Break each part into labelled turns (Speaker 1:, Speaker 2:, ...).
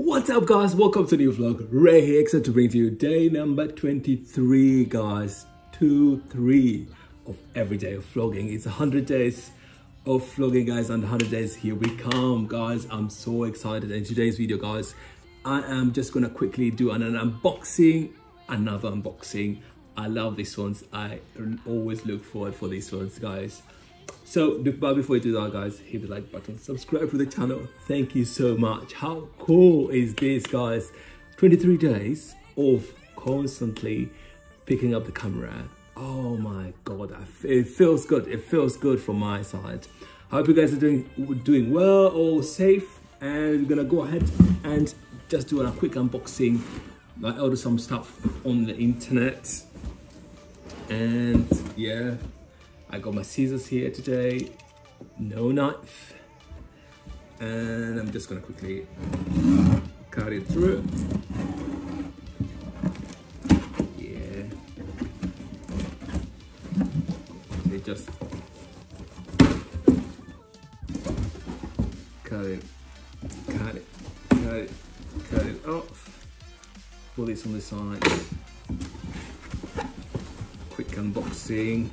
Speaker 1: What's up guys? Welcome to the new vlog. Rey here, excited to bring to you day number 23 guys. 2-3 of every day of vlogging. It's 100 days of vlogging guys and 100 days here we come guys. I'm so excited in today's video guys. I am just gonna quickly do an, an unboxing, another unboxing. I love these ones. I always look forward for these ones guys. So, but before we do that, guys, hit the like button, subscribe to the channel. Thank you so much. How cool is this, guys? 23 days of constantly picking up the camera. Oh my God, it feels good. It feels good from my side. I hope you guys are doing, doing well or safe. And we're gonna go ahead and just do a quick unboxing. I ordered some stuff on the internet. And yeah, I got my scissors here today, no knife. And I'm just gonna quickly cut it through. Yeah. They just cut it, cut it, cut it, cut it off. Pull this on the side. Quick unboxing.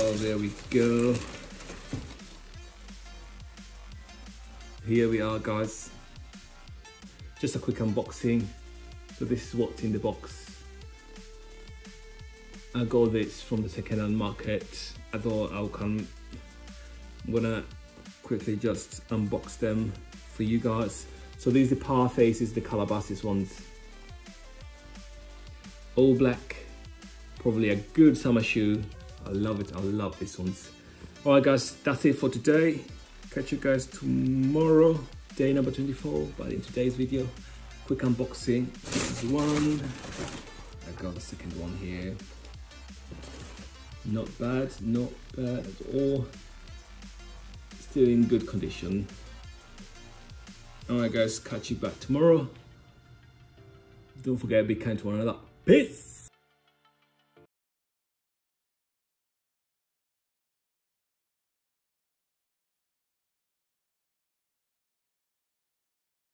Speaker 1: Oh, there we go. Here we are, guys. Just a quick unboxing. So this is what's in the box. I got this from the second-hand market. I thought I'll come. I'm gonna quickly just unbox them for you guys. So these are the Powerphases, the Calabasas ones. All black, probably a good summer shoe I love it. I love these ones. All right, guys, that's it for today. Catch you guys tomorrow, day number 24. But in today's video, quick unboxing. This is one. I got the second one here. Not bad, not bad at all. Still in good condition. All right, guys, catch you back tomorrow. Don't forget, to be kind to one another. Peace.